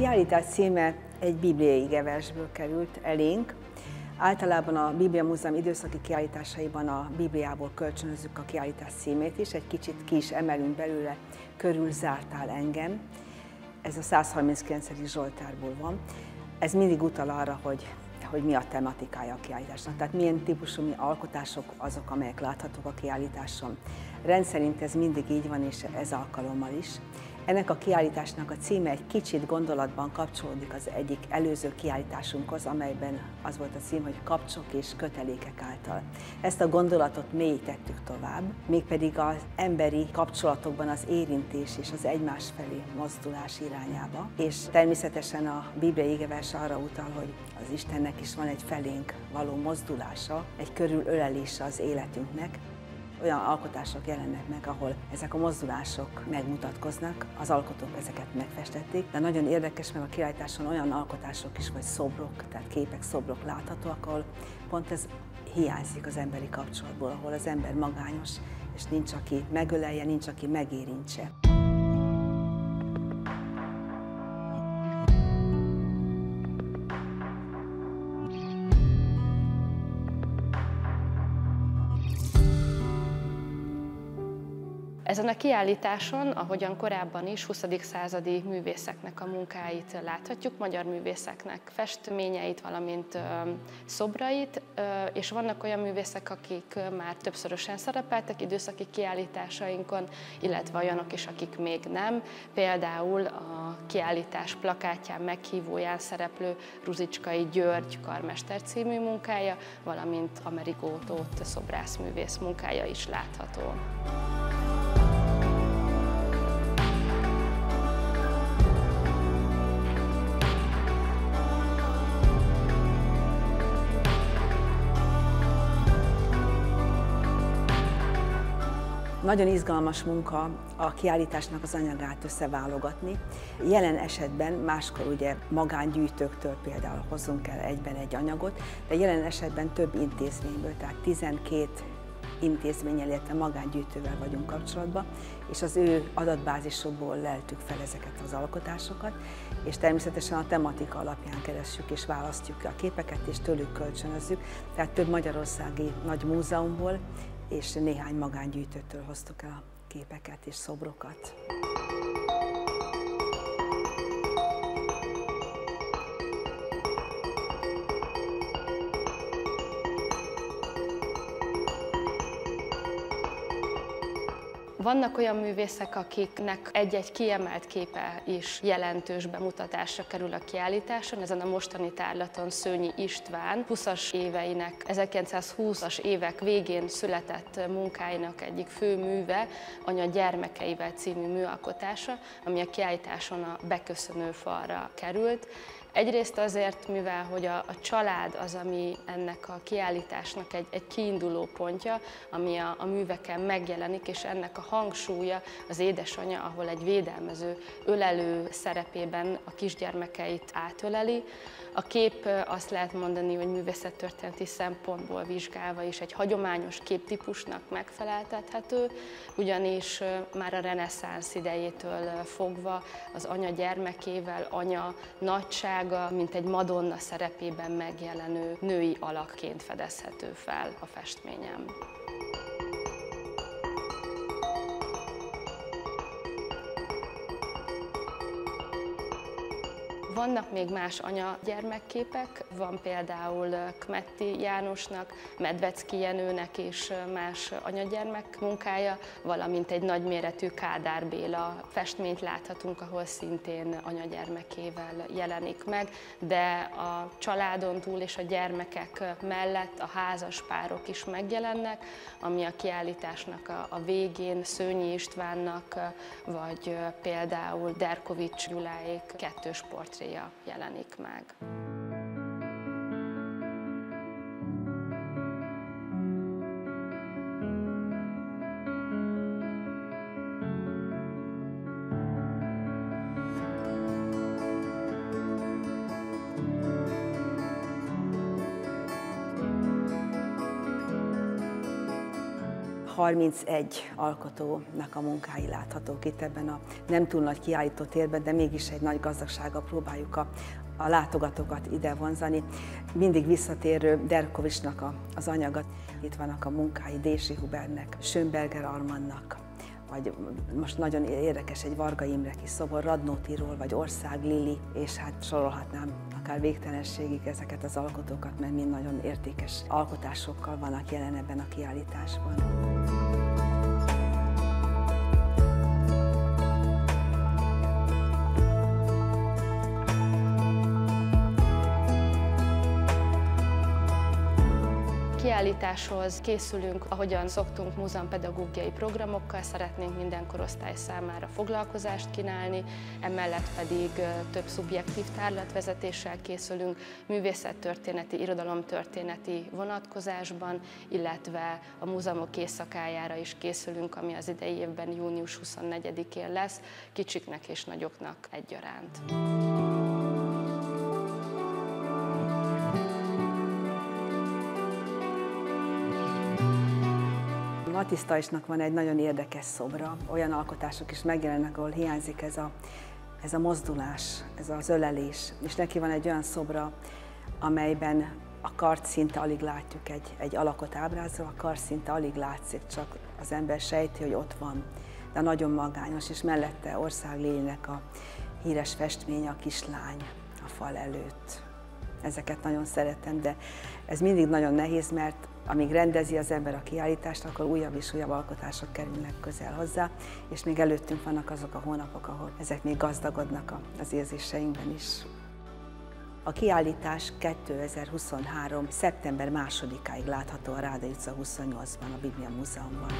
kiállítás címe egy bibliai igeversből került elénk. Általában a Biblia Múzeum időszaki kiállításaiban a Bibliából kölcsönözzük a kiállítás címét is, egy kicsit ki is emelünk belőle, körül zártál engem. Ez a 139. Zsoltárból van. Ez mindig utal arra, hogy hogy mi a tematikája a kiállításnak, tehát milyen típusú mi alkotások azok, amelyek láthatók a kiállításon. Rendszerint ez mindig így van, és ez alkalommal is. Ennek a kiállításnak a címe egy kicsit gondolatban kapcsolódik az egyik előző kiállításunkhoz, amelyben az volt a cím, hogy kapcsok és kötelékek által. Ezt a gondolatot mélyítettük tovább, mégpedig az emberi kapcsolatokban az érintés és az egymás felé mozdulás irányába. És természetesen a Biblia égevers arra utal, hogy az Istennek is van egy felénk való mozdulása, egy körülölelése az életünknek, olyan alkotások jelennek meg, ahol ezek a mozdulások megmutatkoznak, az alkotók ezeket megfestették, de nagyon érdekes, mert a kiállításon olyan alkotások is, vagy szobrok, tehát képek, szobrok láthatóak, ahol pont ez hiányzik az emberi kapcsolatból, ahol az ember magányos, és nincs, aki megölelje, nincs, aki megérintse. Ezen a kiállításon, ahogyan korábban is, 20. századi művészeknek a munkáit láthatjuk, magyar művészeknek festményeit, valamint szobrait, és vannak olyan művészek, akik már többszörösen szerepeltek időszaki kiállításainkon, illetve olyanok is, akik még nem. Például a kiállítás plakátján meghívóján szereplő Ruzicskai György karmester című munkája, valamint Amerigó Tóth szobrászművész munkája is látható. Nagyon izgalmas munka a kiállításnak az anyagát összeválogatni. Jelen esetben máskor ugye magángyűjtőktől például hozzunk el egyben egy anyagot, de jelen esetben több intézményből, tehát 12 intézménnyel, illetve magángyűjtővel vagyunk kapcsolatban, és az ő adatbázisokból leltük fel ezeket az alkotásokat, és természetesen a tematika alapján keressük és választjuk a képeket, és tőlük kölcsönözzük. Tehát több magyarországi nagy múzeumból és néhány magángyűjtőtől hoztuk el képeket és szobrokat. Vannak olyan művészek, akiknek egy-egy kiemelt képe is jelentős bemutatásra kerül a kiállításon. Ezen a mostani tárlaton Szőnyi István 20-as éveinek, 1920-as évek végén született munkáinak egyik fő műve, Anya gyermekeivel című műalkotása, ami a kiállításon a beköszönő falra került. Egyrészt azért, mivel hogy a, a család az, ami ennek a kiállításnak egy, egy kiinduló pontja, ami a, a műveken megjelenik, és ennek a hangsúlya az édesanyja, ahol egy védelmező, ölelő szerepében a kisgyermekeit átöleli. A kép azt lehet mondani, hogy művészettörténeti szempontból vizsgálva is egy hagyományos képtípusnak megfeleltethető, ugyanis már a reneszánsz idejétől fogva az anya gyermekével, anya nagysága, mint egy Madonna szerepében megjelenő női alakként fedezhető fel a festményem. Vannak még más anya-gyermekképek, van például Kmetti Jánosnak, Medvecki Jenőnek és más anyagyermek munkája, valamint egy nagyméretű Kádár Béla festményt láthatunk, ahol szintén anyagyermekével jelenik meg, de a családon túl és a gyermekek mellett a házas párok is megjelennek, ami a kiállításnak a, a végén Szőnyi Istvánnak, vagy például Derkovics Gyuláék kettős portré célja jelenik meg. 31 alkotónak a munkái láthatók itt ebben a nem túl nagy kiállító térben, de mégis egy nagy gazdagsággal próbáljuk a, a látogatókat ide vonzani. Mindig visszatérő Derkovicsnak a, az anyaga. Itt vannak a munkái Dési Hubernek, Schönberger Armannak, vagy most nagyon érdekes egy Varga Imre kis szobor, Radnótiról, vagy Ország Lili, és hát sorolhatnám akár végtelenségig ezeket az alkotókat, mert mind nagyon értékes alkotásokkal vannak jelen ebben a kiállításban. Kiállításhoz készülünk, ahogyan szoktunk múzeumpedagógiai programokkal, szeretnénk minden korosztály számára foglalkozást kínálni, emellett pedig több szubjektív tárlatvezetéssel készülünk, művészettörténeti, irodalomtörténeti vonatkozásban, illetve a múzeumok éjszakájára is készülünk, ami az idei évben június 24-én lesz, kicsiknek és nagyoknak egyaránt. Matiszta van egy nagyon érdekes szobra, olyan alkotások is megjelennek, ahol hiányzik ez a, ez a mozdulás, ez az ölelés. És neki van egy olyan szobra, amelyben a kart szinte alig látjuk egy, egy alakot ábrázol, a kart szinte alig látszik, csak az ember sejti, hogy ott van. De nagyon magányos, és mellette Ország Lének a híres festménye, a kislány a fal előtt. Ezeket nagyon szeretem, de ez mindig nagyon nehéz, mert amíg rendezi az ember a kiállítást, akkor újabb és újabb alkotások kerülnek közel hozzá, és még előttünk vannak azok a hónapok, ahol ezek még gazdagodnak az érzéseinkben is. A kiállítás 2023. szeptember 2-áig látható a Ráda utca 28-ban a Biblia Múzeumban.